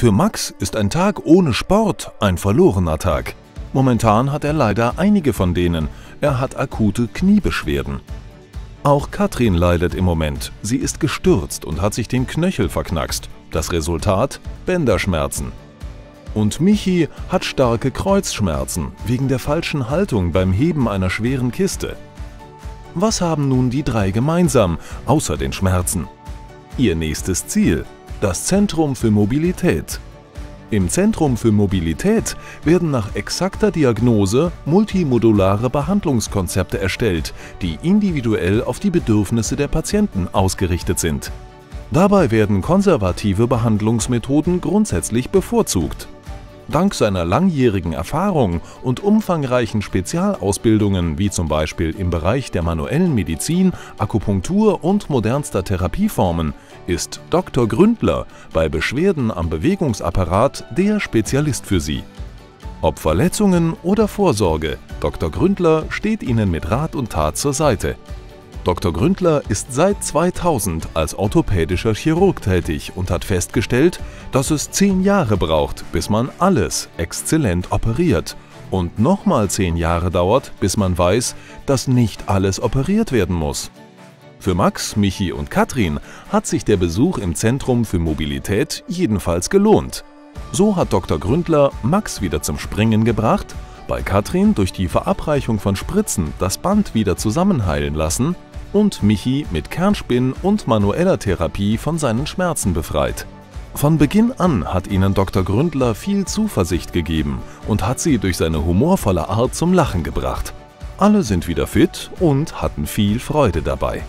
Für Max ist ein Tag ohne Sport ein verlorener Tag. Momentan hat er leider einige von denen. Er hat akute Kniebeschwerden. Auch Katrin leidet im Moment. Sie ist gestürzt und hat sich den Knöchel verknackst. Das Resultat? Bänderschmerzen. Und Michi hat starke Kreuzschmerzen wegen der falschen Haltung beim Heben einer schweren Kiste. Was haben nun die drei gemeinsam, außer den Schmerzen? Ihr nächstes Ziel, das Zentrum für Mobilität. Im Zentrum für Mobilität werden nach exakter Diagnose multimodulare Behandlungskonzepte erstellt, die individuell auf die Bedürfnisse der Patienten ausgerichtet sind. Dabei werden konservative Behandlungsmethoden grundsätzlich bevorzugt. Dank seiner langjährigen Erfahrung und umfangreichen Spezialausbildungen wie zum Beispiel im Bereich der manuellen Medizin, Akupunktur und modernster Therapieformen ist Dr. Gründler bei Beschwerden am Bewegungsapparat der Spezialist für Sie. Ob Verletzungen oder Vorsorge, Dr. Gründler steht Ihnen mit Rat und Tat zur Seite. Dr. Gründler ist seit 2000 als orthopädischer Chirurg tätig und hat festgestellt, dass es zehn Jahre braucht, bis man alles exzellent operiert und nochmal zehn Jahre dauert, bis man weiß, dass nicht alles operiert werden muss. Für Max, Michi und Katrin hat sich der Besuch im Zentrum für Mobilität jedenfalls gelohnt. So hat Dr. Gründler Max wieder zum Springen gebracht, bei Katrin durch die Verabreichung von Spritzen das Band wieder zusammenheilen lassen und Michi mit Kernspin und manueller Therapie von seinen Schmerzen befreit. Von Beginn an hat ihnen Dr. Gründler viel Zuversicht gegeben und hat sie durch seine humorvolle Art zum Lachen gebracht. Alle sind wieder fit und hatten viel Freude dabei.